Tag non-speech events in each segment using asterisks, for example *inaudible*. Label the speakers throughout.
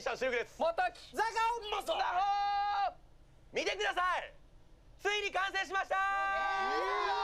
Speaker 1: シルクです
Speaker 2: またき
Speaker 3: ザガオマソ
Speaker 1: 見てください。ついに完成しました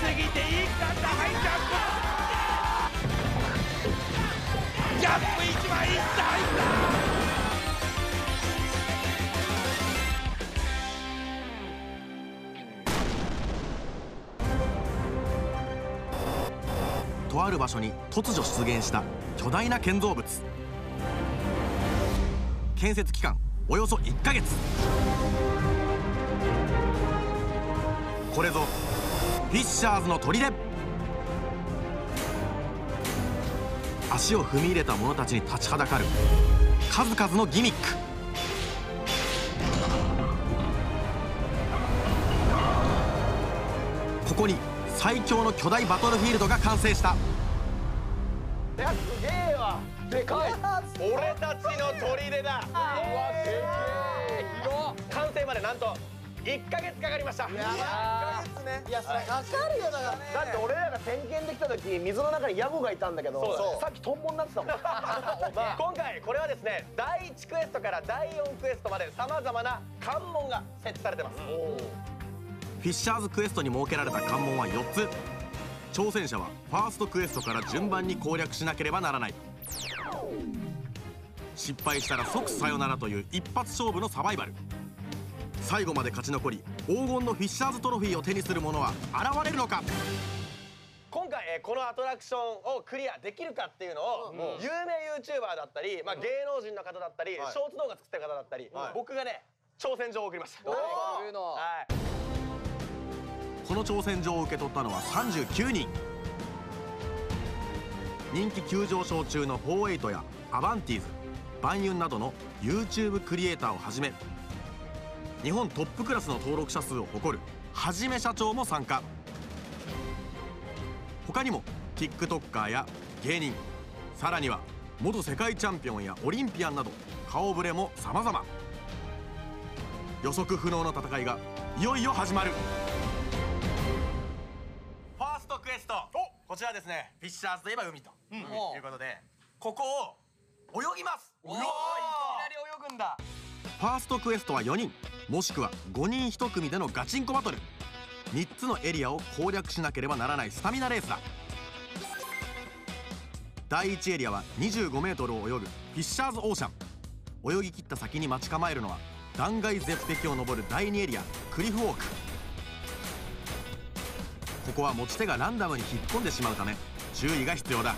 Speaker 2: すぎていいかんだハイジャンプギャップ一番いった入った
Speaker 4: とある場所に突如出現した巨大な建造物。建設期間およそ1ヶ月。これぞフィッシャーズの砦。足を踏み入れた者たちに立ちはだかる。数々のギミック。ここに最強の巨大バトルフィールドが完成した。
Speaker 3: いやすげえわ。でかい。
Speaker 1: 俺たちの砦だ。
Speaker 2: え。
Speaker 1: 完成までなんと1ヶ月かかりました。
Speaker 3: やばい。ね。いやそれかかるよだからだって俺らが点検できた時水の中にヤゴがいたんだけどさっきトンボになってたもん。*laughs*
Speaker 1: まあ、今回これはですね第1クエストから第4クエストまでさまざまな関門が設置されてます。
Speaker 4: フィッシャーズクエストに設けられた関門は4つ。挑戦者はファーストクエストから順番に攻略しなければならない。失敗したら即さよならという一発勝負のサバイバル最後まで勝ち残り黄金のフィッシャーズトロフィーを手にする者は現れるのか？
Speaker 1: 今回、えーこのアトラクションをクリアできるかっていうのを、有名 YouTuber だったり、まあ、芸能人の方だったり、
Speaker 3: はい。
Speaker 1: ショーツ動画作ってる方だったり、僕がね挑戦状を送りました。はい。
Speaker 4: この挑戦状を受け取ったのは39人。人気急上昇中の48やアバンティーズバンユンなどの YouTube クリエイターをはじめ日本トップクラスの登録者数を誇るはじめ社長も参加。他にも TikToker や芸人さらには元世界チャンピオンやオリンピアンなど顔ぶれも様々。予測不能の戦いがいよいよ始まる。ファーストクエスト。こちらですね。フィッシャーズといえば海と、いうことでここを泳ぎます。
Speaker 2: おおいきなり泳ぐんだ。
Speaker 4: ファーストクエストは4人もしくは5人1組でのガチンコバトル。3つのエリアを攻略しなければならないスタミナレースだ。第1エリアは 25m を泳ぐフィッシャーズオーシャン。泳ぎ切った先に待ち構えるのは断崖絶壁を登る第2エリアクリフウォーク。ここは持ち手がランダムに引っ込んでしまうため注意が必要だ。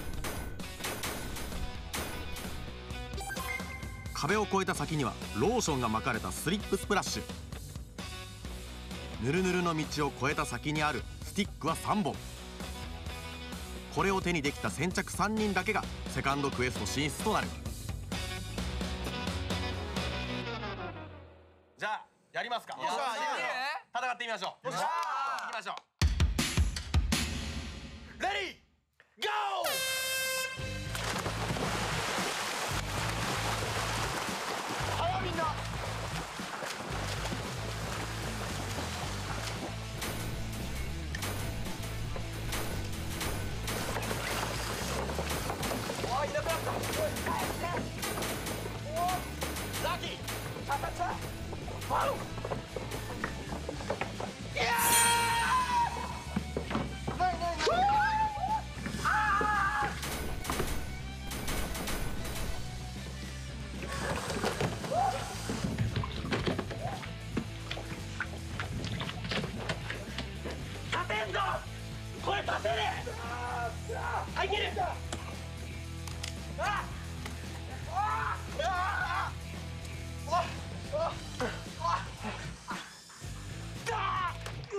Speaker 4: 壁を越えた先にはローションが巻かれたスリップスプラッシュ。ぬるぬるの道を越えた先にあるスティックは3本。これを手にできた先着3人だけがセカンドクエスト進出となる。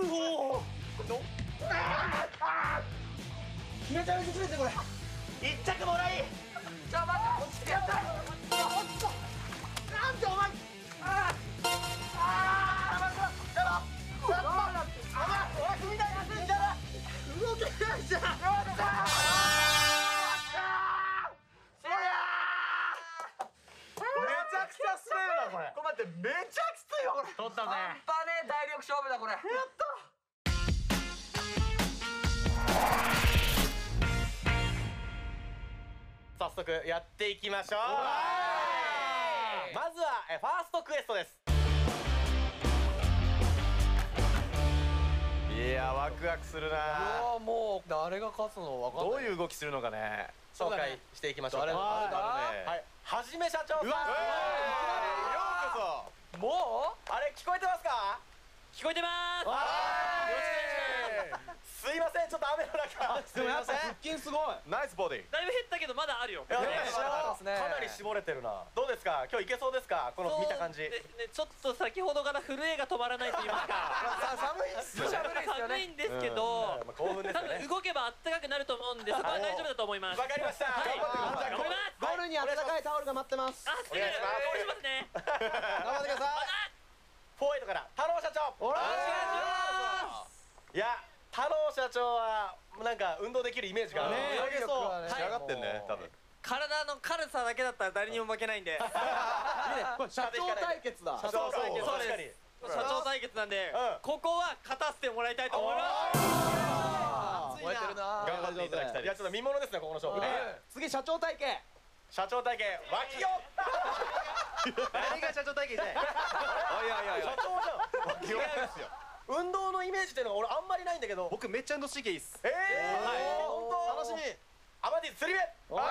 Speaker 4: おのめちゃおちゃ
Speaker 2: 詰めてこれ
Speaker 4: 一着もらいちょ待って落ちてやったホントなんでお
Speaker 1: 前ああああ
Speaker 3: やばやば
Speaker 1: やばやば俺組みたいですんじゃな動けないじゃんやめちゃくちゃ強いなこれ。これ待
Speaker 4: ってめちゃくちいよこれ。
Speaker 2: 取ったぜ。
Speaker 5: 半端ねえ体力勝負だこれ。
Speaker 4: やった早速やっていきましょう。まずはえファーストクエストです。いやワクワクするな。
Speaker 2: もう誰が勝つの分かんない。
Speaker 4: どういう動きするのかね。紹介していきましょう。か
Speaker 2: 誰
Speaker 4: はい。
Speaker 2: 誰
Speaker 4: はい。はじめ社長さん。ようこ
Speaker 2: も
Speaker 4: そあれ聞こえてますか？
Speaker 6: 聞こえてます。
Speaker 4: あすいませんちょっと雨の中。す
Speaker 7: でもやっぱ腹筋すごい。
Speaker 4: ナイスボディ
Speaker 6: だいぶ減ったけどまだあるよ。
Speaker 4: いや
Speaker 2: ね
Speaker 4: かなり絞れてるな。どうですか？今日いけそうですか？この見た感じ
Speaker 6: ねちょっと先ほどから震えが止まらないと言いますか。*laughs*
Speaker 4: 寒いっす
Speaker 2: よね。
Speaker 6: 寒いんですけど、
Speaker 4: まあ興奮ですよね。
Speaker 6: 多分動けばあったかくなると思うんでそこは大丈夫だと思います。
Speaker 4: わかりました。
Speaker 6: はい。
Speaker 4: 頑張ってください。
Speaker 7: ゴールに温かいタオルが待ってます。
Speaker 6: あ、す
Speaker 4: いします。
Speaker 6: ね。
Speaker 7: 頑張ってくださ *laughs*
Speaker 4: フォーエイトから太郎社長。
Speaker 7: おら
Speaker 4: いや太郎社長はなんか運動できるイメージがある。
Speaker 2: ね
Speaker 4: 泳げそう
Speaker 2: はい。
Speaker 4: 仕上がってんね多分。
Speaker 5: 体の軽さだけだったら誰にも負けないんで。*laughs*
Speaker 7: いこれ社長対決だ。
Speaker 4: 社長
Speaker 5: そうそう
Speaker 4: 確かに。
Speaker 5: 社長対決なんで、
Speaker 4: うん。
Speaker 5: ここは勝たせてもらいたいと思います。
Speaker 2: 燃えてるな。
Speaker 4: 頑張っていただきたいいやちょっと見ものですねここの勝負ね。
Speaker 7: 次社長体験
Speaker 4: 社長体験脇よ
Speaker 5: 何 *laughs* が社長対決で
Speaker 4: 社長じゃん。脇よですよ運動のイメージっていうのが俺あんまりないんだけど。
Speaker 1: 僕めっちゃ運動神経いいっす。
Speaker 4: ええはい。本当？
Speaker 7: 楽しみ。
Speaker 4: アマディ釣り目はい。
Speaker 2: お願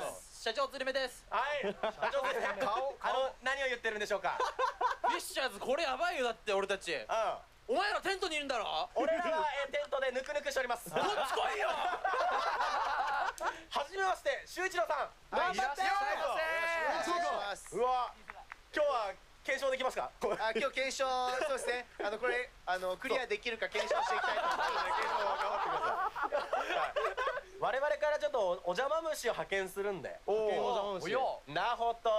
Speaker 2: いします。社長釣り目です。
Speaker 4: はい。社長ですね。*laughs* 顔あの何を言ってるんでしょうか。*laughs*
Speaker 2: フィッシャーズこれやばいよだって俺たち。
Speaker 4: うん。
Speaker 2: お前らテントにいるんだろ？
Speaker 4: 俺らは、えー、テントでぬくぬくしております。*laughs* こっち来いよ。はじめまして修一郎さん。
Speaker 7: 頑張って
Speaker 1: お願いします。
Speaker 4: うわ今日は検証できますか？
Speaker 1: あ今日検証そうですね。あのこれあのクリアできるか検証していきたいと思います。
Speaker 4: 検証頑張ってください、はい、我々からちょっとおお邪魔虫を派遣するんで。
Speaker 7: おお
Speaker 2: およ。
Speaker 4: ナホと。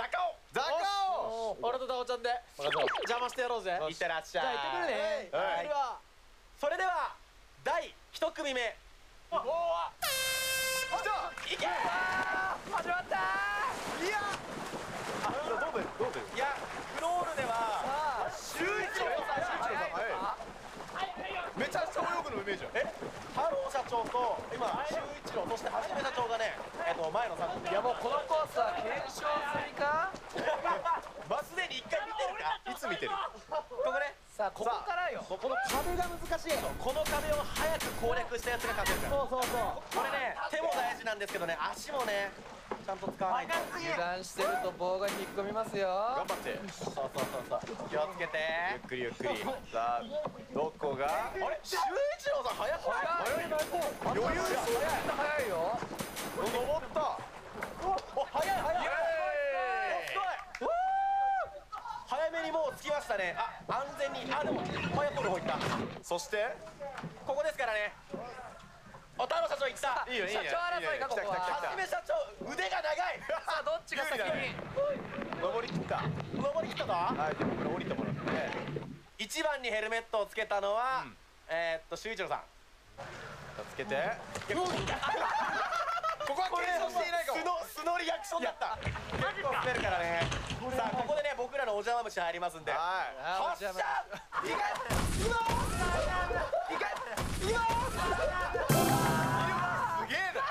Speaker 4: ザカオ。
Speaker 7: ザカオ。
Speaker 2: 俺とダオちゃんで。邪魔してやろうぜ
Speaker 4: いってらっしゃい
Speaker 7: じゃあ行ってくるね
Speaker 4: はい
Speaker 7: では
Speaker 4: それでは第一組目おおいけ
Speaker 2: 始まった
Speaker 4: あどうべどうべいやクロールでは修一郎さん修一郎さん
Speaker 1: めちゃくちゃ泳ぐのイメージ
Speaker 4: え？太郎社長と今修一郎そしてはじめ社長がねえっと前の3組
Speaker 2: いやもうこのコースは検証済みか？*laughs*
Speaker 4: まあすでに一回見てるか？
Speaker 1: いつ見てる？
Speaker 4: ここね。
Speaker 2: さあここからよ。
Speaker 7: この壁が難しい。
Speaker 4: この壁を早く攻略したやつが勝てるから。
Speaker 7: そうそうそう。
Speaker 4: これね手も大事なんですけどね足もねちゃんと使わないと。
Speaker 2: 油断してると棒が引っ込みますよ。
Speaker 4: 頑張って。そうそうそうそう。気をつけて。
Speaker 1: ゆっくりゆっくり。さあどこが？
Speaker 4: あれ？修一郎さん早くない
Speaker 2: 早いな余裕早いよ。
Speaker 4: 登った。お早い。早い。すごい。早めにもう着きましたね。あ安全に。あでも早くの方行った。
Speaker 1: そして？
Speaker 4: ここですからねお太郎社長行った。
Speaker 1: いいよいいね
Speaker 2: 社長争いかここは。
Speaker 4: はじめ社長腕が長い。*laughs*
Speaker 2: さあどっちが先に？
Speaker 1: 登りきった。
Speaker 4: 登りきったぞ
Speaker 1: はいでもこれ降りてもらって。
Speaker 4: 一番にヘルメットをつけたのは、えー、っと修一郎さん。
Speaker 1: つけて。*laughs* ここは検証していないかも。
Speaker 4: 素の素のリアクションだった。結構滑るからね。さあここでね僕らのお邪魔虫入りますんで。
Speaker 1: はい。
Speaker 2: あ
Speaker 4: 発射
Speaker 2: ー
Speaker 4: いけ
Speaker 1: す。げえな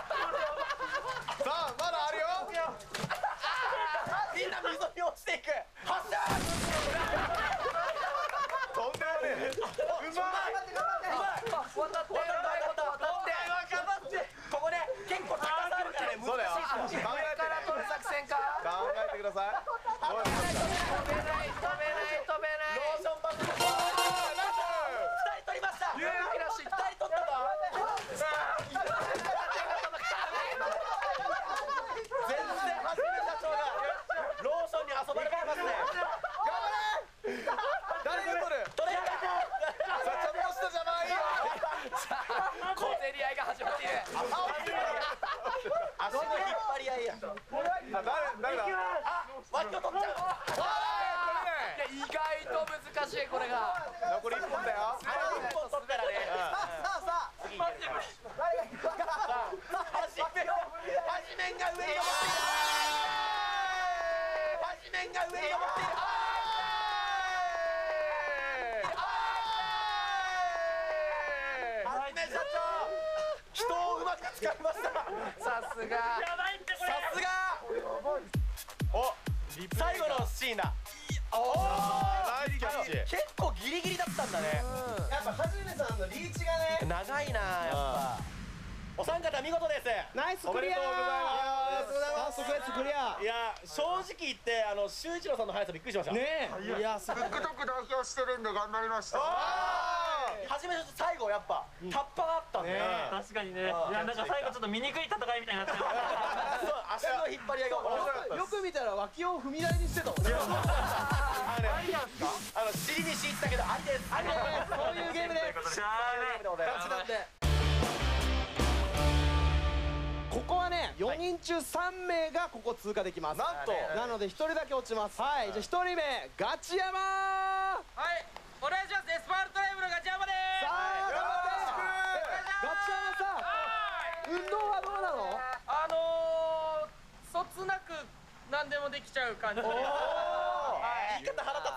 Speaker 1: さあまだあるよ
Speaker 4: みんな溝に落ちていく発射直言ってあの修一郎さんの速さびっくりしました。
Speaker 7: ねえ。い。やすごい。
Speaker 3: TikTok 代表してるんで頑張りました。
Speaker 4: 初めと最後やっぱタッパがあったんで、
Speaker 8: 確かにね。いやなんか最後ちょっと見にくい戦いみたいになって。
Speaker 4: そう足の引っ張り合いが面白かった
Speaker 7: よく見たら脇を踏み台にしてたもんね
Speaker 4: ああの尻に敷いてたけどありです。ありです。
Speaker 7: そういうゲームです。
Speaker 4: しゃーね
Speaker 7: ここはね4人中3名がここ通過できます。
Speaker 4: なんと。
Speaker 7: なので1人だけ落ちます。はい。じゃあ1人目ガチヤマ
Speaker 8: はい。お願いします。エスパールトライブのガチヤマで
Speaker 7: さあ頑張って。ガチヤマさん。運動はどうなの？
Speaker 8: あのー、そつなく何でもできちゃう感じ
Speaker 4: 言い方腹立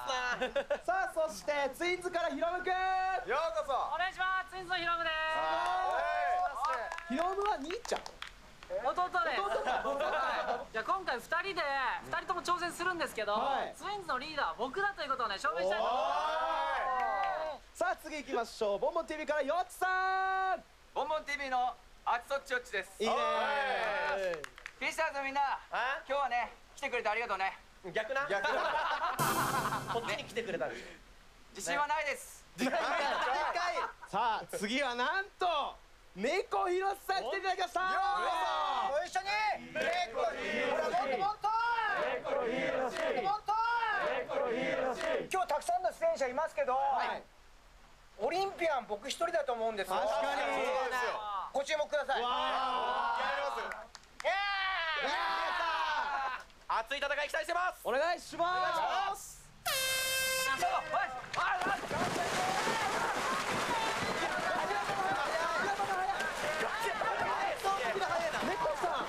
Speaker 4: つな。
Speaker 7: さあそしてツインズからヒロムくん。
Speaker 4: ようこそ。
Speaker 8: お願いします。ツインズのヒロムで
Speaker 7: ヒロムは兄ちゃん。
Speaker 8: す弟です。じゃあ今回2人で2人とも挑戦するんですけど、
Speaker 7: はい。
Speaker 8: ツインズのリーダーは僕だということをね証明したいと思います。
Speaker 7: さあ次行きましょう。ボンボン TV からヨッツさん。
Speaker 5: ボンボン TV のあつそっちおっちです。
Speaker 7: いいね
Speaker 5: フィッシャーズのみんな
Speaker 4: あ
Speaker 5: 今日はね来てくれてありがとうね。
Speaker 4: 逆な？逆 *laughs* こっちに来てくれたんですよ。
Speaker 5: 自信はないです。*laughs*
Speaker 7: さあ次はなんと猫ひろしさん来ていただきました。
Speaker 3: ご一緒に。レコリーもっともっともっと今日たくさんの出演者いますけど、オリンピアン僕一人だと思うんですよ。
Speaker 7: 確かに
Speaker 3: ご注目ください。
Speaker 4: 熱い戦い期待してます。
Speaker 7: お願いします猫さん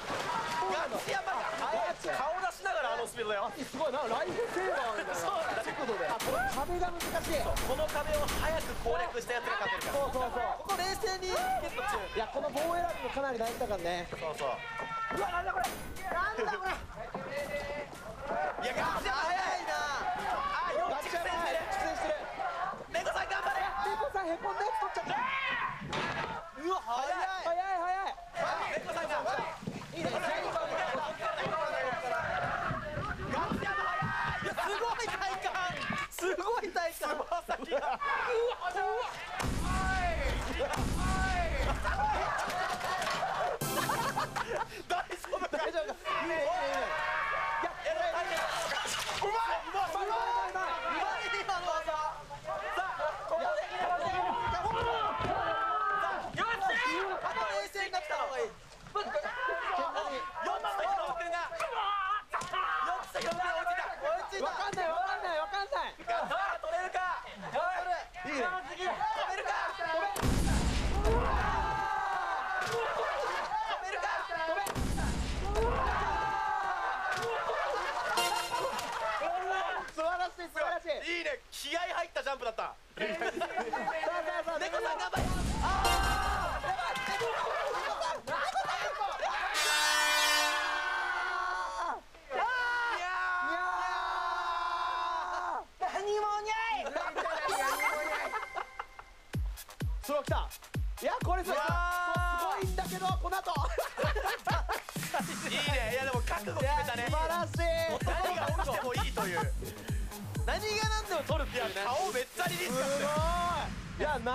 Speaker 4: 顔出しながらあのスピードだよ
Speaker 7: すごいなライフセーバーみたいな。*laughs* 速度で。あこの壁が難しい。
Speaker 4: この壁を早く攻略したやつが勝てるから。
Speaker 7: そうそうそう。ここ冷静にゲット中。いやこの棒選びもかなり大事だからね。
Speaker 4: そうそう。
Speaker 7: うわなんだこれ。なんだこれ。
Speaker 4: いやガチャ早いな。あよ
Speaker 7: ガチャが出演してる。
Speaker 4: 猫さん頑張れ。
Speaker 7: 猫さんへこんだやつ取っちゃった。うわ早い早い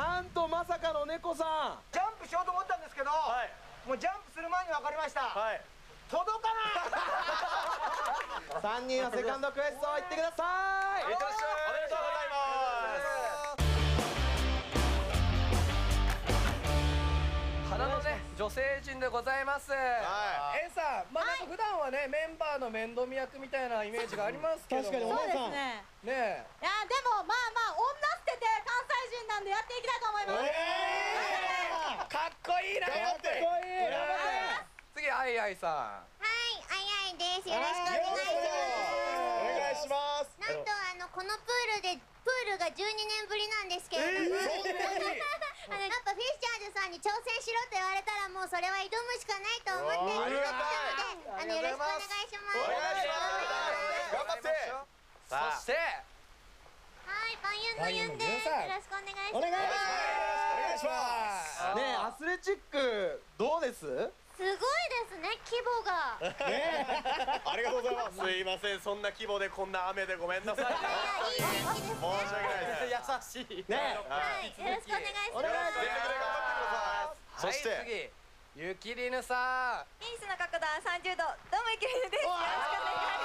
Speaker 4: な
Speaker 7: ん
Speaker 4: と
Speaker 7: まさかの猫さん。
Speaker 3: ジャンプしようと思ったんですけど、
Speaker 4: はい。
Speaker 3: もうジャンプする前に分かりました、
Speaker 4: はい。
Speaker 3: 届かない。
Speaker 7: 3人はセカンドクエスト行ってください。
Speaker 4: いってらっしゃいおめでとうございます。
Speaker 5: 花のね女性陣でございます。
Speaker 4: は
Speaker 8: エンさんまあなんか普段はねメンバーの面倒見役みたいなイメージがありますけども。
Speaker 7: 確かにお姉さん。
Speaker 9: ね。
Speaker 8: ね
Speaker 9: いやでもまあまあ女捨てて関西人なんでやっていきたいと思います、
Speaker 8: えかっこいいな
Speaker 7: かっこいい頑張って。
Speaker 5: 次アイアイさ
Speaker 10: はい、あいあいです。よろしくお願いします。
Speaker 3: お願いします。
Speaker 10: なんとあのこのプールでプールが12年ぶりなんですけれども、あのやっぱフィッシャーズさんに挑戦しろと言われたらもうそれは挑むしかないと思って
Speaker 7: おーありが
Speaker 10: たのであのよろしくお願いします。
Speaker 7: お願いします。頑張って。
Speaker 4: さあ。
Speaker 5: そして
Speaker 10: はいバンユンのユンです。よろしくお願いします。
Speaker 7: お願いします。ねえアスレチックどうです？
Speaker 10: すごいですね規模が。
Speaker 7: ねえ。*laughs* ありがとうございます。
Speaker 4: すいませんそんな規模でこんな雨でごめんなさい
Speaker 10: いやいい天気ですね。
Speaker 4: 申し訳ないです
Speaker 5: 優しい
Speaker 7: ね
Speaker 10: はいよろしくお願いします
Speaker 7: お願いします
Speaker 4: 全力で頑張ってくださいそして、
Speaker 5: ゆきりぬさ
Speaker 9: ピースの角度は30度どうもゆきりぬですよろしくお願いし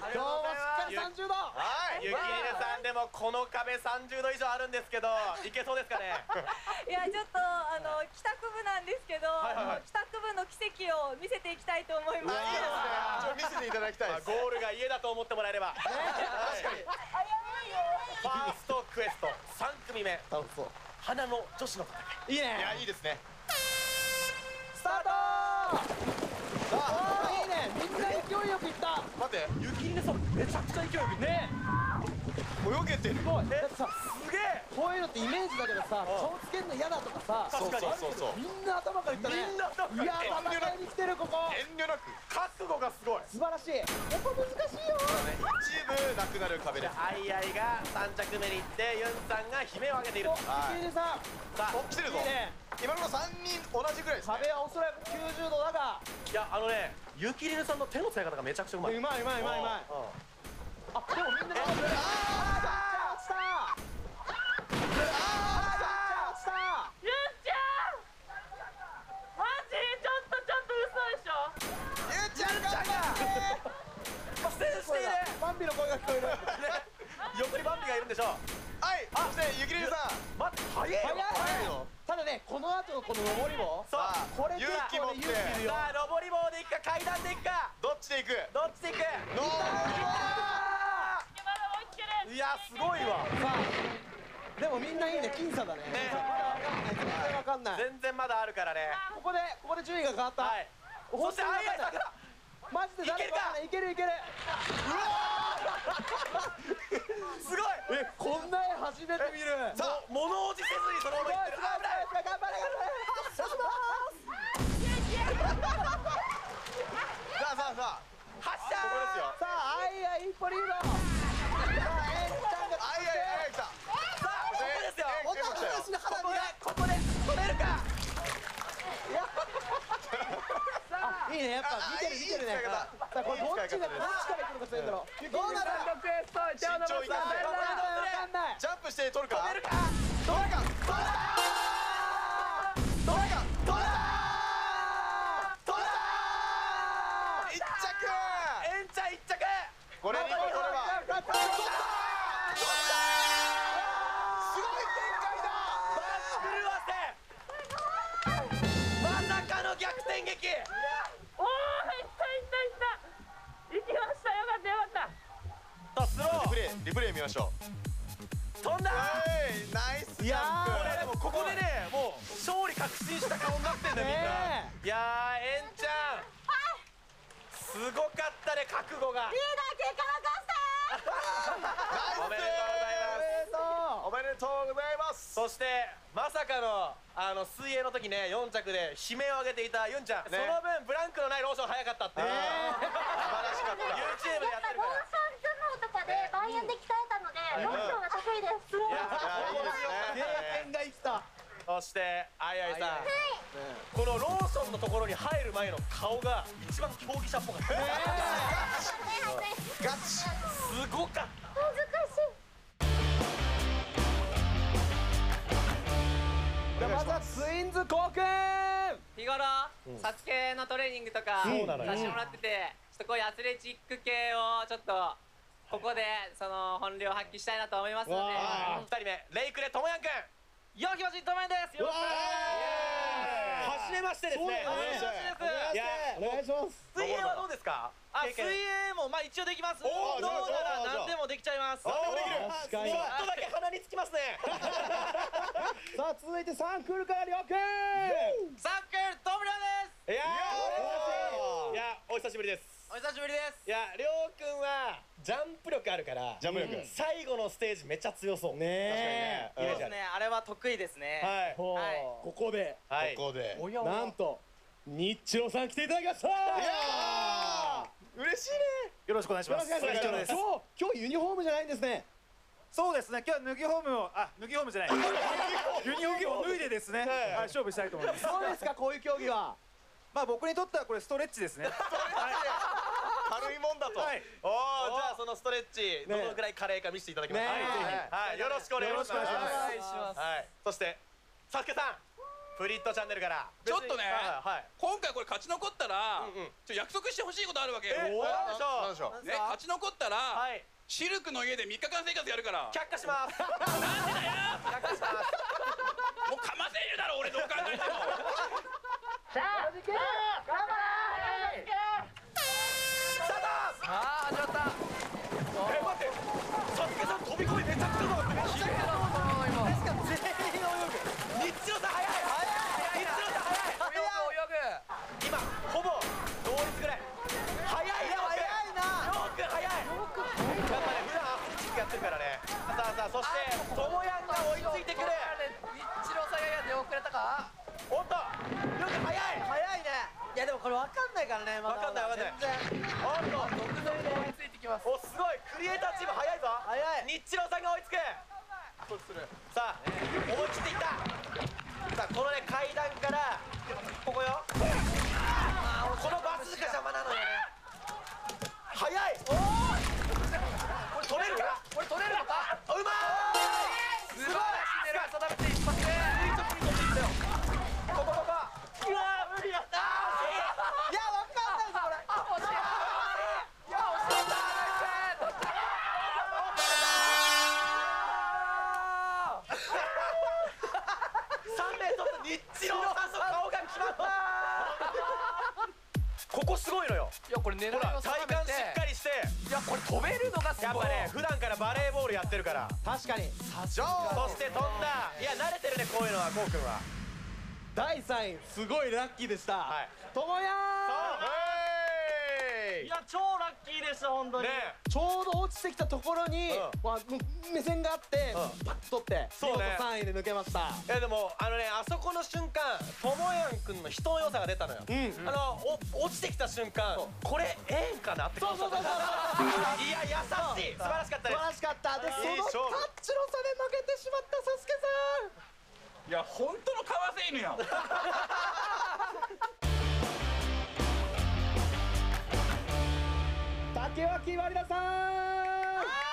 Speaker 9: ます
Speaker 7: 今日も30度
Speaker 4: はい、ゆきりねさんでもこの壁30度以上あるんですけど、*laughs* いけそうですかね？
Speaker 9: いやちょっとあの帰宅部なんですけど、
Speaker 4: はいはいはい
Speaker 9: 帰宅部の奇跡を見せていきたいと思います
Speaker 4: いいですね。ちょっと見せていただきたいです。ゴールが家だと思ってもらえれば。確かに。*laughs* ファーストクエスト3組目。
Speaker 7: 楽しそう
Speaker 4: 花の女子の戦い。
Speaker 7: いいね
Speaker 4: いやいいですね。
Speaker 7: スタートさあいいねみんな勢いよくいった
Speaker 4: 待って、めちゃくちゃ勢いよくね。泳げてる。
Speaker 7: すごいだってさ
Speaker 4: すげえ。
Speaker 7: こういうのってイメージだけどさ顔つけんの嫌だとかさ
Speaker 4: 確かに
Speaker 7: あるけどみんな頭からいったね
Speaker 4: みんな頭から
Speaker 7: いや戦いに来てるここ
Speaker 4: 遠慮なく覚悟がすごい。
Speaker 7: 素晴らしいやっぱ難しいよ
Speaker 4: 一部なくなる壁です。アイアイが3着目に行って、ユンさんが悲鳴を上げている。
Speaker 7: いいねさ
Speaker 4: さあ、来てるぞ今の3人同じぐらいですね
Speaker 7: 壁はおそらく90度だが
Speaker 4: いやあのねゆきりぬさんの手の使い方がめちゃくちゃうまいう
Speaker 7: まいうまいうまいうまいあでもみんなあーただねこの後のこの上りも
Speaker 4: さあ
Speaker 7: これ
Speaker 4: 勇気持って。さあ上り棒で行くか階段で行くか。どっちで行く？どっちで行く？
Speaker 8: い
Speaker 4: やすごいわ。
Speaker 7: さあでもみんないいね。僅差だね。
Speaker 4: ね。
Speaker 7: まだわかんない。全然わかんない。
Speaker 4: 全然まだあるからね。
Speaker 7: ここでここで順位が変わった。
Speaker 4: はい。そしてアイアイさんが。
Speaker 7: マジで誰かわかんない。いけるいける
Speaker 4: すごい。
Speaker 7: えこんな絵初めて見る。
Speaker 4: さあ物おじせずにそのまま行ってる。危ない
Speaker 7: 頑張れ頑張れ。
Speaker 4: さあさあさあ。発射
Speaker 7: さあアイアイ一歩リードさあエンちゃんが
Speaker 4: あいやいやいや来た。さあここですよ。ここ
Speaker 7: に
Speaker 4: でここで止めるか
Speaker 7: あいいね。やっぱ見てる見てるね。さあこれどっちがどっちから行くのかするんだろうどうなる
Speaker 8: クエスト
Speaker 4: 慎重に。
Speaker 7: さあわかんない。
Speaker 4: ジャンプして取るか。るか
Speaker 11: プレイリプレイ見ましょう。
Speaker 4: 飛んだ！
Speaker 11: はいナイスジャンプ。
Speaker 4: これでもここでねもう勝利確信した顔になってんだよみんな、
Speaker 7: ね
Speaker 4: いやーエンちゃん。すごかったね覚悟が。
Speaker 9: リーダー結果残して。*laughs*
Speaker 4: おめでとうございます。
Speaker 11: おめでとうございます。
Speaker 4: そしてまさかのあの水泳の時ね4着で悲鳴を上げていたユンちゃん、
Speaker 11: ね。
Speaker 4: その分ブランクのないローション早かったっていう、*laughs*
Speaker 11: 素晴らしかった。
Speaker 4: YouTube でやってるから
Speaker 10: でバイアンで鍛えたのでローションが得意です。
Speaker 4: いや
Speaker 11: いいですね
Speaker 7: 経験が生きた。
Speaker 4: そしてあいあいさん。このローションのところに入る前の顔が一番競技者っぽかった、
Speaker 11: ガチ
Speaker 4: すごかった
Speaker 7: じゃあまずはツインズ航空
Speaker 5: 日頃、サスケのトレーニングとかさせてもらっててちょっとこういうアスレチック系をちょっとここでその本領発揮したいなと思いますので
Speaker 4: 2人目レイクレともやんくん
Speaker 5: よきましともえです。よろしく
Speaker 4: はじめましてですね。
Speaker 5: お願いします。
Speaker 4: いや
Speaker 7: お願いします。
Speaker 4: 水泳はどうですか？
Speaker 5: あ水泳もまあ一応できます。
Speaker 4: おー
Speaker 5: 運動
Speaker 11: じゃあ
Speaker 5: なら何でもできちゃいます。
Speaker 4: 何でもできる。
Speaker 7: 確かに。
Speaker 4: ちょっとだけ鼻につきますね。*laughs*
Speaker 7: さあ続いてサンクールからりょうくん。
Speaker 5: サッカートムリョです。
Speaker 4: いやーい。やお久しぶりです。お久しぶりです。
Speaker 7: いやりょうくんはジャンプ力あるから
Speaker 4: ジャンプ力。
Speaker 7: うん。最後のステージめっちゃ強そう。
Speaker 11: ね
Speaker 7: 確かにね。イメージある。
Speaker 11: ね。あれは得意ですね。
Speaker 7: はい。ここで。
Speaker 11: はい。
Speaker 7: ここで。
Speaker 11: なん
Speaker 7: と日曜さん来ていただきました。いやー。嬉しいね。
Speaker 11: よろしくお願いします。今日今日ユニフォームじゃないんですね。そうですね。今日は脱ぎフォームをあ脱ぎフォームじゃない。ユニフォームを脱いでですね、はい、勝負したいと思います。
Speaker 7: どうですかこういう競技は。
Speaker 11: まあ僕にとってはこれストレッチですね
Speaker 7: 軽いもんだと。
Speaker 11: はい。
Speaker 4: おおじゃあそのストレッチどのぐらい華麗か見せていただきます。
Speaker 7: ね
Speaker 4: はい。よろしくお願いします。
Speaker 11: よろしくお願いします。
Speaker 4: はい。そしてサスケさん。プリットチャンネルから。
Speaker 12: ちょっとね
Speaker 4: はいはい。
Speaker 12: 今回これ勝ち残ったら、ちょ約束してほしいことあるわけよ。
Speaker 4: えおなんでしょう？
Speaker 12: ね、勝ち残ったら、
Speaker 4: はい。
Speaker 12: シルクの家で3日間生活やるから。
Speaker 4: 却下します。
Speaker 12: なんでだよ。
Speaker 4: 却下します。*laughs*
Speaker 12: もうかませいるだろ俺どう考えても。
Speaker 4: あああ始まったえ待ってサスケさん飛び込みめちゃくちゃうまかったね全員泳ぐ日曜さん早い。早い。日曜さん早い。泳ぐ泳ぐ今ほぼ同率ぐらい。早い。早い。なよく早い。よく早い。やっぱね普段アスレチックやってるからねさあさあそしてともやんが追い。つい。てくる日曜さんが出遅れたかおっとい
Speaker 11: やでもこれわかんないからねまだ。
Speaker 4: わかんないわかんない。
Speaker 11: 全然。
Speaker 4: おっと続々と追いついてきますおすごい。クリエイターチーム早いぞ。
Speaker 11: 早い。
Speaker 4: 日露さんが追いつく。さあ思い切っていった。さあこのね階段からここよ。このバスが邪魔なのよね。早い。おこ
Speaker 2: 狙い
Speaker 4: ほら
Speaker 2: を定め
Speaker 4: 体幹しっかりして。
Speaker 2: いやこれ飛べるのがすごい。
Speaker 4: やっぱね普段からバレーボールやってるから。
Speaker 11: 確かに。
Speaker 4: そして飛んだ。いや慣れてるねこういうのはこうくんは。
Speaker 7: 第3位すごいラッキーでした。
Speaker 4: はい。
Speaker 7: ともや
Speaker 11: いや超ラッキーでした本当に。
Speaker 4: ね
Speaker 7: ちょうど落ちてきたところに、
Speaker 4: うん。
Speaker 7: 目線があって、
Speaker 4: うん。
Speaker 7: パッと取って
Speaker 4: そうね。
Speaker 7: 見事3位で抜けました。
Speaker 4: いやでもあのねあそこの瞬間ともやんくんの人の良さが出たのよ、
Speaker 7: ん。
Speaker 4: あのお落ちてきた瞬間これええんかなって
Speaker 7: そうそうそうそう
Speaker 4: いや優しい。素晴らしかったです。
Speaker 7: 素晴らしかった。でそのタッチの差で負けてしまったサスケ
Speaker 12: いや本当のかわせ犬やん。
Speaker 7: さん。竹脇まりなさん
Speaker 9: 皆さん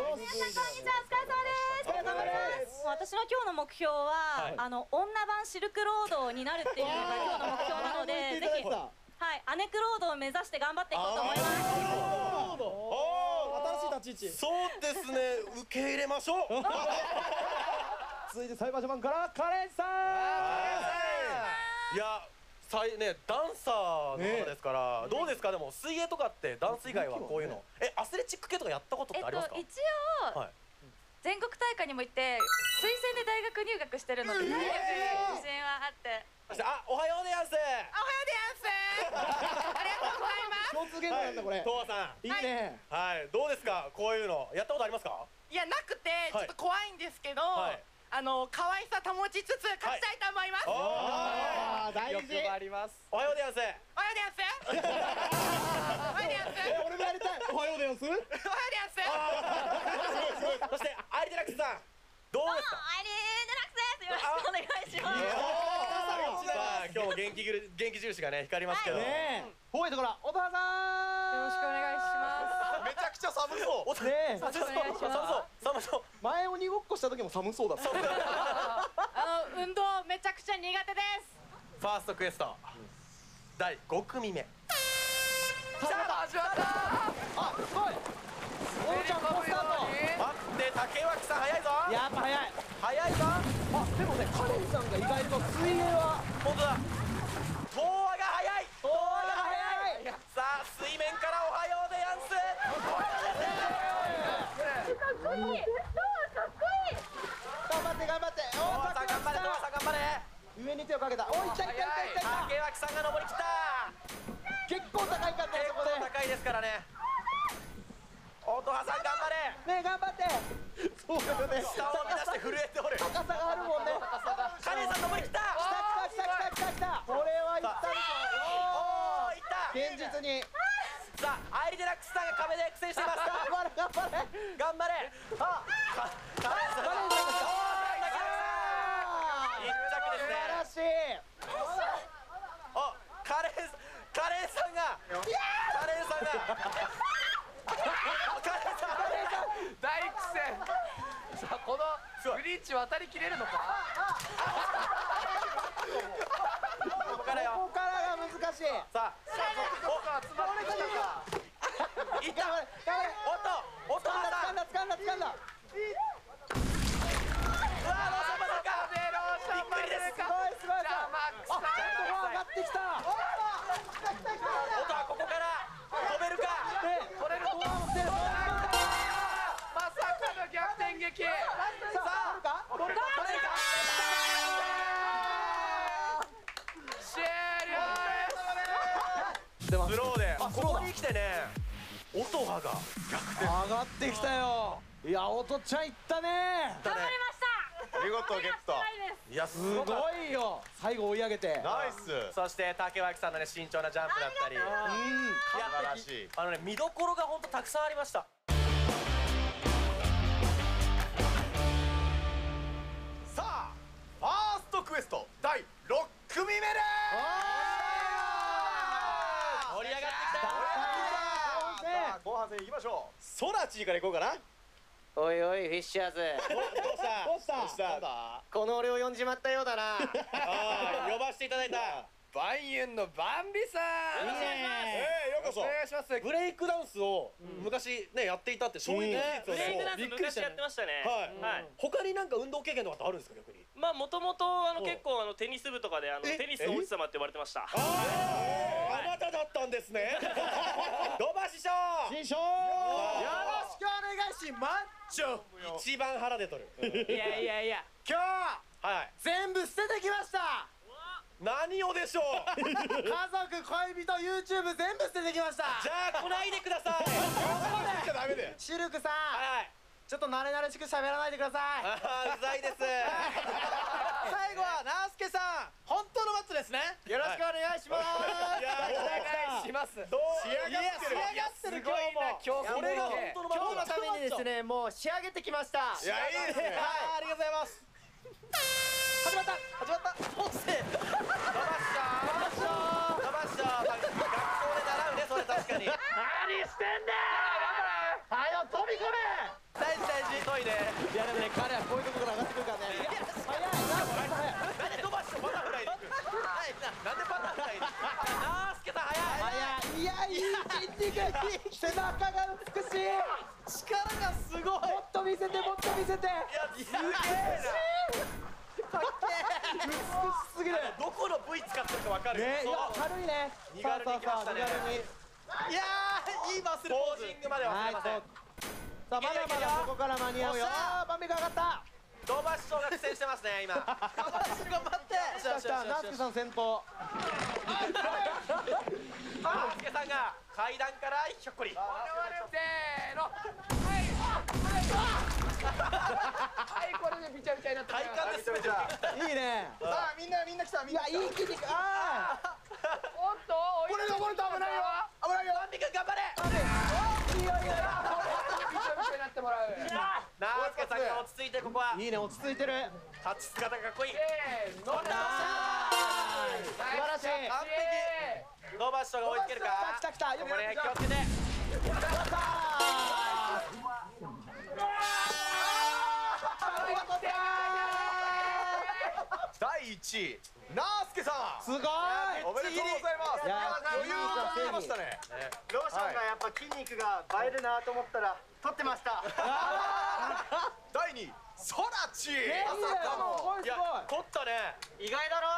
Speaker 9: こんにちはお疲れ様です。
Speaker 7: お疲れ様です
Speaker 9: もう私の今日の目標は、あの女版シルクロードになるっていうのが今日の目標なのでぜひはいアネクロードを目指して頑張っていこうと思います。
Speaker 7: 新しい立ち位置。
Speaker 4: そうですね。受け入れましょう。*laughs*
Speaker 7: 続いて裁判所番からカレンさん。
Speaker 4: いやさいねダンサーの方ですから、どうですか？でも水泳とかってダンス以外はこういうの、えアスレチック系とかやったことってありますか、
Speaker 1: 一応、
Speaker 4: はい。
Speaker 1: 全国大会にも行って推薦で大学入学してるので、体力自信はあって。
Speaker 4: あおはようでやんす。
Speaker 1: おはようでやんす。ありがとうございます。
Speaker 7: 共通言語なんだこれ。
Speaker 4: とわさん
Speaker 7: いいね。
Speaker 4: はい。どうですか？こういうの。やったことありますか？
Speaker 13: いやなくてちょっと怖いんですけど、
Speaker 4: はい
Speaker 13: あの可愛さ保ちつつ勝ちたいと思います、
Speaker 4: あ
Speaker 7: あー大事。
Speaker 11: 欲張ります。
Speaker 4: おはようでやんす。
Speaker 13: おはようでやんす。おはようでやんす。
Speaker 7: え俺もやりたい。おはようでやんす。
Speaker 13: おはようでやんす。
Speaker 4: そしてアイデラックスさん。どうですか？
Speaker 9: アイリーデラックスです。よろしくお願いします。
Speaker 4: さあ今日も元気ぐる元気印がね光りますけど、
Speaker 7: ねえ。多いところ小田さん。
Speaker 1: よろしくお願い
Speaker 4: くちゃ寒そう。お
Speaker 7: ねえ。
Speaker 4: 寒そう。寒そう寒そう。
Speaker 7: 前鬼ごっこした時も寒そうだった。*laughs*
Speaker 13: あの運動めちゃくちゃ苦手です。
Speaker 4: ファーストクエスト。第5組目。
Speaker 2: さあ始まった。
Speaker 7: あすごい。おうちゃん好スタート。
Speaker 4: 待って竹脇さん早いぞ。
Speaker 7: やっぱ早い。
Speaker 4: 早いぞ。
Speaker 7: あでもねカレンさんが意外と水泳は。
Speaker 4: 本当だ
Speaker 7: に手をかけた。おいったいったいったい。った
Speaker 4: 竹脇さんが登りきった。
Speaker 7: 結構大
Speaker 4: で。すからね。音羽さん頑張れ。
Speaker 7: ね頑張って。そうだよね。
Speaker 4: 下を乱して震えておる。
Speaker 7: 高さがあるもんね。
Speaker 4: カレンさん登りきた。
Speaker 7: 来た来た来た来た来た。これはいったでし
Speaker 4: おおいった。
Speaker 7: ょ現実に。
Speaker 4: さあアイリデラックスさんが壁で苦戦しています。
Speaker 7: 頑張れ頑張れ。
Speaker 4: 頑張れ。あカカレンさんが
Speaker 7: カレンさんが来た
Speaker 4: 一着ですね
Speaker 7: 素晴らしい
Speaker 4: おカレンさんカレンさんがカレンさんがカレンさん
Speaker 2: 大苦戦さあこのブリーチ渡りきれるのか？
Speaker 4: ここからよ
Speaker 7: ここからが難しい
Speaker 4: さあ
Speaker 2: どこか集まってきたか
Speaker 4: いったおっとおっと
Speaker 7: 掴んだ掴んだ掴んだ掴んだいやおとちゃんいったね。
Speaker 9: 頑張りました。
Speaker 1: 見事ゲット。
Speaker 4: いやす
Speaker 7: す
Speaker 4: ご
Speaker 7: いよ。最後追い上げて。
Speaker 1: ナイス。
Speaker 4: たそして竹脇さんのね慎重なジャンプだったり。いや
Speaker 1: 素晴らしい。
Speaker 4: あのね見どころが本当たくさんありました。
Speaker 1: さあファーストクエスト第6組目です。
Speaker 4: 盛り上がってきた。よ
Speaker 1: さあ後半戦いきましょう。ソラチーからいこうかな
Speaker 14: おいおいフィッシャーズ。
Speaker 1: どうした？
Speaker 7: どうした？
Speaker 1: どうした？だ？
Speaker 14: この俺を呼んじまったようだな。
Speaker 4: あー呼ばせていただいた。
Speaker 2: バンユンのバンビさん。
Speaker 4: よろしくお願いします。
Speaker 1: えー、ようこそ。
Speaker 2: お願いします。
Speaker 4: ブレイクダンスを昔ねやっていたって衝撃の事実を
Speaker 15: ブレイクダンス
Speaker 4: びっくりした
Speaker 15: 昔やってましたね。
Speaker 4: はい、
Speaker 15: はい。
Speaker 4: 他になんか運動経験とかってあるんですか逆に？
Speaker 15: まあもともとあの
Speaker 4: うん
Speaker 15: 結構あのテニス部とかであの
Speaker 4: え？
Speaker 15: テニスの王子様って呼ばれてました。
Speaker 4: あなただったんですね。土橋師匠
Speaker 7: 新章
Speaker 4: よ
Speaker 7: ろしくお願いします
Speaker 4: ちょ一番腹出とる。
Speaker 15: いやいやいや。
Speaker 7: 今日
Speaker 4: はい
Speaker 7: 全部捨ててきました。
Speaker 4: 何をでしょう。
Speaker 7: 家族恋人 YouTube 全部捨ててきました。
Speaker 4: じゃあ来ないでください。
Speaker 7: シルクさん。
Speaker 4: はい
Speaker 7: ちょっと慣れ慣れしく喋らないでください。
Speaker 4: うざいです。
Speaker 7: 最後はナースケさん本当のマですね。よろしくお願いします、
Speaker 4: い。や
Speaker 2: お願いします。
Speaker 4: どう
Speaker 1: 仕上がってる
Speaker 7: 仕上がってる
Speaker 2: すごいな今日
Speaker 7: これが
Speaker 2: 本
Speaker 4: 当の
Speaker 7: 今日のためにですねもう仕上げてきました。
Speaker 1: いやいいですね
Speaker 7: はいありがとうございます。始まった。始まった。どうして
Speaker 4: 土橋師匠土橋師匠学校で習うねそれ確かに。
Speaker 7: 何してんだ背中が美しい。力がすごい。もっと見せてもっと見せて。いや
Speaker 4: すげえ。
Speaker 7: かっけえ。美しすぎる。
Speaker 4: どこの部位使ってるかわかる。
Speaker 7: ねいや
Speaker 4: そう。
Speaker 7: 軽いね。
Speaker 4: 身軽に来ましたね
Speaker 7: そうそうそう身軽に。いやーいいマッスル
Speaker 4: ポージング。までは忘れません。
Speaker 7: はいさあまだまだここから間に合うよ。あー。バンビが上がった
Speaker 4: 土橋師匠が苦戦してますね今 *laughs*
Speaker 7: 頑張って来た来たナースケさん先頭
Speaker 4: ナースケさんが階段からひょっこり。
Speaker 2: せーの。はい。はい。これでびちゃびちゃになった。
Speaker 4: 体幹で全て
Speaker 7: いいね。
Speaker 1: さあみんなみんな来たみ
Speaker 7: い
Speaker 1: んな
Speaker 7: いい筋肉あ
Speaker 2: おっと
Speaker 1: これ登ると危ないよ。危ないよ。
Speaker 4: バンビ君頑張れ。
Speaker 7: ーいいよいいよ
Speaker 2: びちゃびちゃになってもらう。
Speaker 4: ナースケさんが落ち着いてここは。い
Speaker 7: いね落ち着いてる。
Speaker 4: 立ち姿がかっこいい。
Speaker 2: せーの。
Speaker 7: 素晴らしい。
Speaker 4: 完璧土橋師匠が追いつけるか？
Speaker 7: 来た来た来た。
Speaker 4: ここね気をつけて。
Speaker 1: 第1位ナースケさん。
Speaker 7: すごい。
Speaker 1: おめでとうございます。
Speaker 7: いや
Speaker 1: 余裕が出ましたね
Speaker 3: ローションがやっぱ筋肉が映えるなと思ったら撮ってました。*laughs*
Speaker 1: 第2位ソラチ。まさかの
Speaker 7: い
Speaker 4: や取ったね。
Speaker 3: 意外だろ？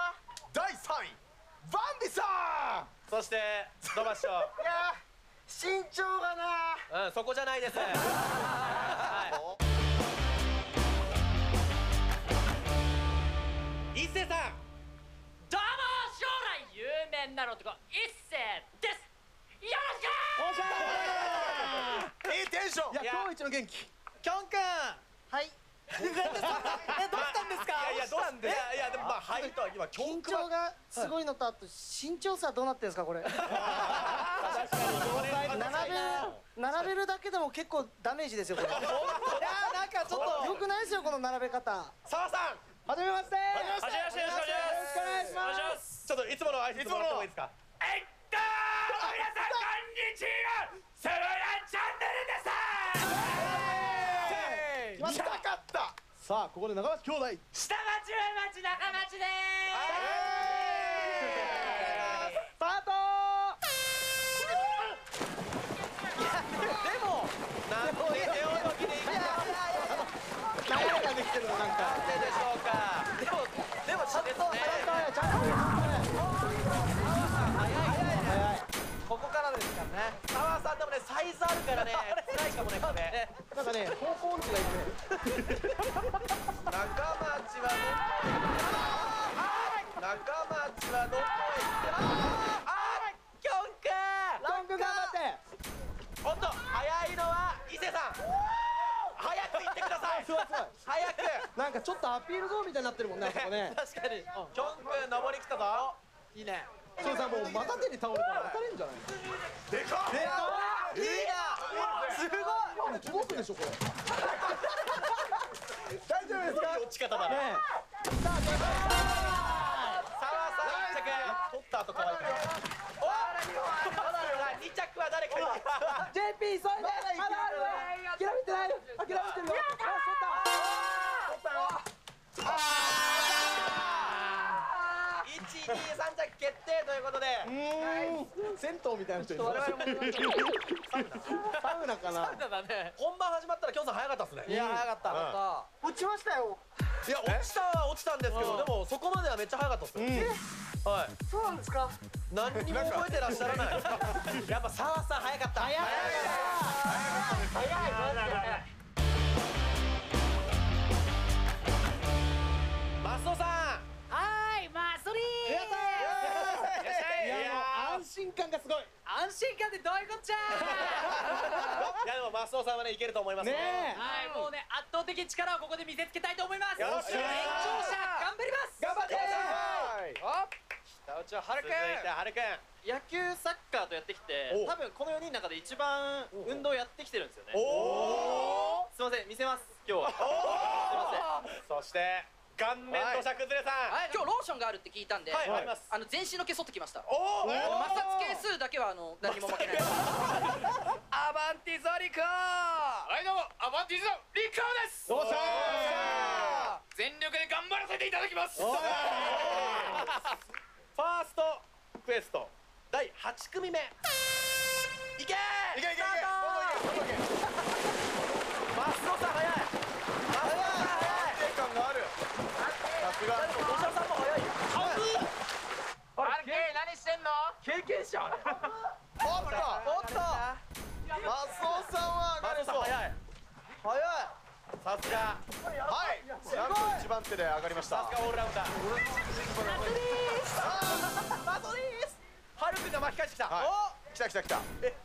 Speaker 1: 第3位バンビさん
Speaker 4: そして土橋翔
Speaker 3: いや身長がな。
Speaker 4: うんそこじゃないです。*laughs* はい、一世さん。
Speaker 8: どうも将来有名なのと。か一世です。よろしく
Speaker 7: おしゃいいテンション。
Speaker 11: いや今日一の元気。
Speaker 4: きょんくん。
Speaker 7: はい。
Speaker 4: えどうしたんですか？いやいやどうしたんでいやいやでもまあはいとは今
Speaker 7: 緊張がすごいのとあと身長差どうなってんですかこれ？並べ並べるだけでも結構ダメージですよこれ。いや
Speaker 4: なんかちょっと。
Speaker 7: よくないですよこの並べ方。
Speaker 4: 澤さん
Speaker 7: はじめまして。
Speaker 4: はじめまして。よろしくお願いします
Speaker 7: よろしくお願いします
Speaker 4: ちょっといつもの挨拶もらってもいいですか？
Speaker 12: えっと皆さんこんにちは
Speaker 11: さあここで長町兄弟。
Speaker 12: 下町上町中町で
Speaker 7: スタート。
Speaker 4: でもなんで手を時でい
Speaker 7: ができてるのなんか
Speaker 4: なんででしょうかでもでもちょっとね
Speaker 7: ちゃんと
Speaker 4: ここからですからねねサイズあるからね辛いかもねこれ
Speaker 7: なんかね方向音痴がいるね
Speaker 4: 中町はどこへ中町はどこへ行ってあーきょんく
Speaker 7: ング頑張って。
Speaker 4: おっと早いのは伊勢さん早く行ってください。
Speaker 7: すごいすごい
Speaker 4: 早く。
Speaker 7: なんかちょっとアピールゾーンみたいになってるもんねあそこね
Speaker 4: 確かに。きょんくん登りきたぞ。いいね。
Speaker 11: そうさもう股手に倒れたら当たれんじゃない
Speaker 4: でかでかいいなすごい
Speaker 11: 届くでしょこれ。*laughs*
Speaker 4: 大丈夫ですか？落ち方だね
Speaker 7: ね
Speaker 4: ん
Speaker 11: 銭湯みたいな人いるサウナかな。
Speaker 4: 本番始まったらきょんさん早かったっすね。
Speaker 7: いや早かった。落ちましたよ。
Speaker 4: いや落ちたは落ちたんですけどでもそこまではめっちゃ早かったっすよ。はい。
Speaker 7: そうなんですか？
Speaker 4: 何にも覚えてらっしゃらない。*laughs* やっぱ澤さん早かった。早かった。早いマジで。マ
Speaker 11: 感がすごい
Speaker 8: 安心感ってどういうことじゃ
Speaker 4: いやでもマスオさんはねいけると思います
Speaker 11: ね。
Speaker 8: はいもうね圧倒的力をここで見せつけたいと思います。
Speaker 4: よろしく
Speaker 8: 延長者頑張ります。
Speaker 4: 頑張って
Speaker 2: 下内ははるく
Speaker 4: 続いてはるくん。
Speaker 2: 野球サッカーとやってきて
Speaker 4: お
Speaker 2: 多分この4人の中で一番運動やってきてるんですよね。
Speaker 4: おお
Speaker 2: すいません見せます今日は。すいません。
Speaker 4: そして顔面土砂崩れさん。
Speaker 6: はい、今日ローションがあるって聞いたんで、
Speaker 4: はい。あります
Speaker 6: あの全身の毛剃ってきました。
Speaker 4: おお
Speaker 6: 摩擦係数だけはあの何も負けない。
Speaker 2: アバンティゾリコはいどうも。アバンティゾリコです。
Speaker 11: どうした
Speaker 2: 全力で頑張らせていただきます。
Speaker 4: ファーストクエスト。第8組目。いけいけいけいけマスオさん早いマスオさん早い安定感があるさすがでも土砂さんも早いよ
Speaker 2: あれ何してんの
Speaker 4: 経験者。あれ
Speaker 1: おっとおっと。マスオさんは上がれそう。
Speaker 4: マスオさん早い。早い。さすが。
Speaker 1: はい。なんと一番手で上がりました。
Speaker 4: さすがオールラウンダー。マスオです。ハルくんが巻き返してきた。
Speaker 1: はい。来た来た来た。
Speaker 4: え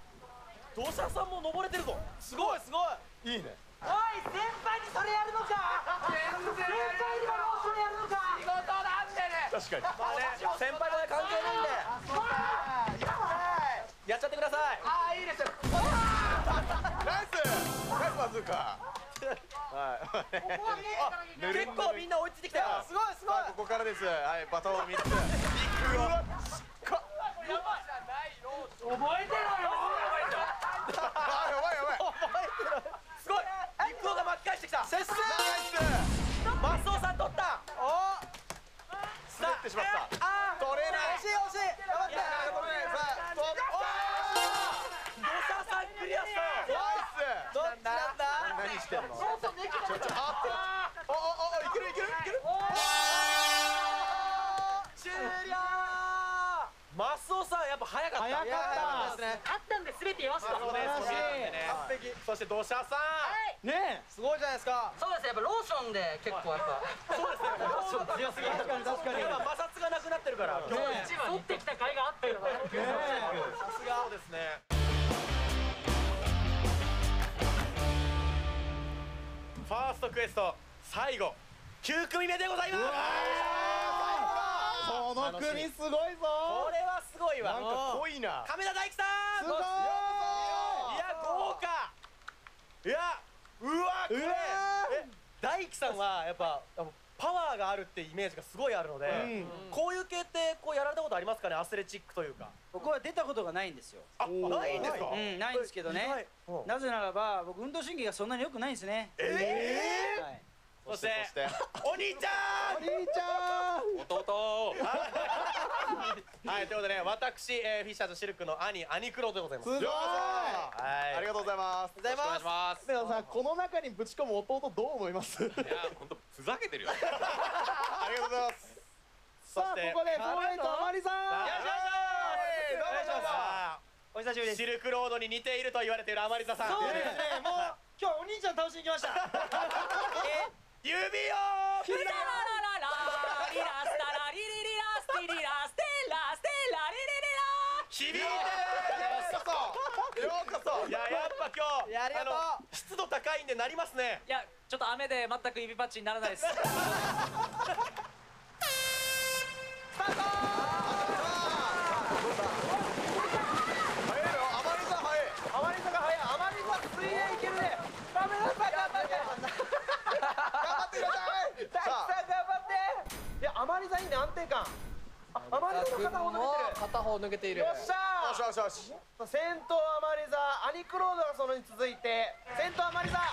Speaker 4: 土砂さんも登れてるぞ。すごい。すごい。
Speaker 1: い。いね。
Speaker 7: おい先輩にそれやるのか。先輩にはローションやるのか。
Speaker 2: 仕事なんでね
Speaker 1: 確かに。
Speaker 4: まあね先輩とね関係ないんで。やっちゃってください。
Speaker 2: ああいいですよ。
Speaker 1: ナイス。ナイスバズーカはい。
Speaker 4: 結構みんな追いついてきたよ。すごいすごい。
Speaker 1: ここからです。はいバトンを3つ。うわか
Speaker 8: 覚えてろよ
Speaker 1: あやばいやばい。
Speaker 4: すごい。一風が巻き返してきた。接戦
Speaker 1: ナイス。
Speaker 4: マっ
Speaker 1: てしまった。
Speaker 4: あ
Speaker 1: 取れない。
Speaker 4: 惜しい惜しい。頑張って。
Speaker 1: いやー取れないさあ取
Speaker 4: 土砂さんクリアした
Speaker 1: ナイス。
Speaker 4: どっちなんだ
Speaker 1: 何してんの？ちょちょあおおおいけるいけるいける
Speaker 4: 終了マスオさんやっぱ早かった
Speaker 7: 早かった
Speaker 4: ですね
Speaker 8: あったんで全て言わせた
Speaker 4: そうです完璧そして土砂さん
Speaker 7: ね
Speaker 4: すごいじゃないですか。
Speaker 6: そうですね、やっぱローションで結構やっぱ。
Speaker 4: そうですね。ローション強すぎ
Speaker 7: 確かに。確かに
Speaker 4: 今摩擦がなくなってるから今日。
Speaker 8: 取ってきた甲斐があったよ
Speaker 4: さすが。そうですね。ファーストクエスト最後9組目でございます。
Speaker 1: この組すごいぞ。
Speaker 4: これはすごいわ。
Speaker 1: なんか濃いな。
Speaker 4: 亀田大樹さん。
Speaker 1: すごい。
Speaker 4: いや豪華。いやうわこれ。え大樹さんはやっぱパワーがあるってイメージがすごいあるので、
Speaker 7: うん。
Speaker 4: こういう系ってこうやられたことありますかね？アスレチックというか。
Speaker 7: 僕は出たことがないんですよ。
Speaker 4: あないんですか？
Speaker 7: うんないんですけどね。なぜならば僕運動神経がそんなに良くないんですね。
Speaker 4: え
Speaker 7: はい。
Speaker 4: そしてお兄ちゃん！
Speaker 1: お兄ちゃん！
Speaker 4: 弟はいということでね私、えーフィッシャーズシルクの兄兄クロでございます。
Speaker 1: すごい。
Speaker 4: はい。
Speaker 1: ありがとうございます。
Speaker 4: ございます。
Speaker 1: でもさこの中にぶち込む弟どう思います？いや
Speaker 2: 本当ふざけてるよ。*laughs*
Speaker 1: ありがとうございます。さあここでフォーエイトあまりさん。
Speaker 4: よいしょ
Speaker 1: どうもどうも。
Speaker 7: お久しぶりです
Speaker 4: シルクロードに似ていると言われているアマリザさん。
Speaker 7: そうですね。もう今日お兄ちゃん倒しに来ました。*laughs*
Speaker 4: 指を *laughs* 響いてるようこそいややっぱ今日
Speaker 7: ありがとう。
Speaker 4: の湿度高いんでなりますね。
Speaker 8: いやちょっと雨で全く指パッチにならないです *laughs*
Speaker 1: あ
Speaker 7: あまりさの片方抜けてる。
Speaker 6: 片方抜けている。
Speaker 7: よっしゃー。
Speaker 1: よしよしよし
Speaker 7: 先頭アマリザアニクロードがそのに続いて先頭アマリザ。
Speaker 1: か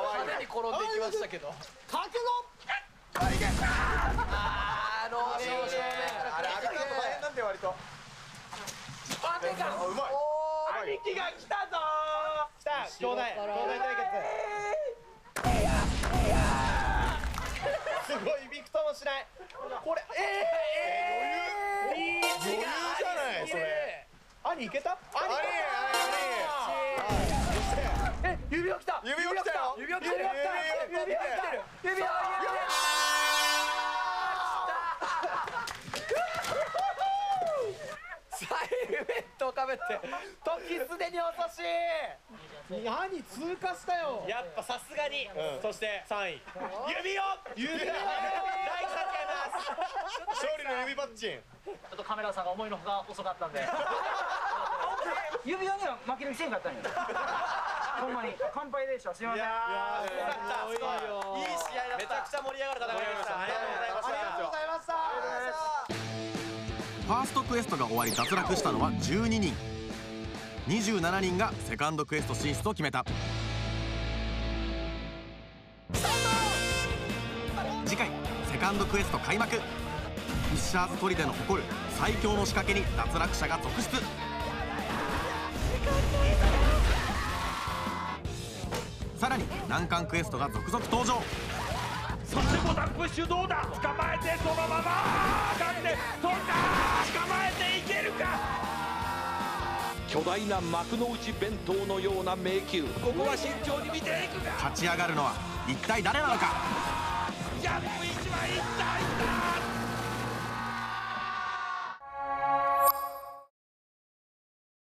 Speaker 1: わ *laughs* いい
Speaker 6: に転んでいきましたけど。
Speaker 7: 覚悟
Speaker 6: あーローション正面
Speaker 1: あれあれ大変なんだよ割と。
Speaker 7: 安定感
Speaker 1: あうまい。
Speaker 7: 兄貴が来たぞー。来た。兄弟兄弟対決くともしないこれえー、えー、
Speaker 1: 余裕じゃないそれ。
Speaker 7: 兄いけた？兄
Speaker 1: あれあれあれ
Speaker 7: え指輪来た。
Speaker 1: 指輪来た。よ
Speaker 7: 指輪来てる指輪来てる指輪
Speaker 6: サイルベットをかぶって
Speaker 7: 時すでに遅し兄通過したよ。
Speaker 4: やっぱさすがに、そして3位。指を
Speaker 7: 指輪。
Speaker 4: 大樹さん違います
Speaker 1: 勝利の指パッチン。
Speaker 8: ちょっとカメラさんが思いのほか遅かったんで。*laughs*
Speaker 7: 指輪には負ける気せんかったんよほんまに。乾杯でした。すいません。
Speaker 4: いやーすごかった。すごいいい試合だった。めちゃくちゃ盛り上がる戦いでした。ありがとうございました。
Speaker 7: ありがとうございました。
Speaker 16: ファーストクエストが終わり脱落したのは12人27人がセカンドクエスト進出を決めた。次回セカンドクエスト開幕。フィッシャーズ砦の誇る最強の仕掛けに脱落者が続出。さらに難関クエストが続々登場。
Speaker 12: そしてボタンプッシュどうだ？捕まえてそのまま上がって飛んだ捕まえていけるか？巨大な幕の内弁当のような迷宮。ここは慎重に見ていくが
Speaker 16: 勝ち上がるのは一体誰なのか。
Speaker 12: ジャンプ一枚いったいった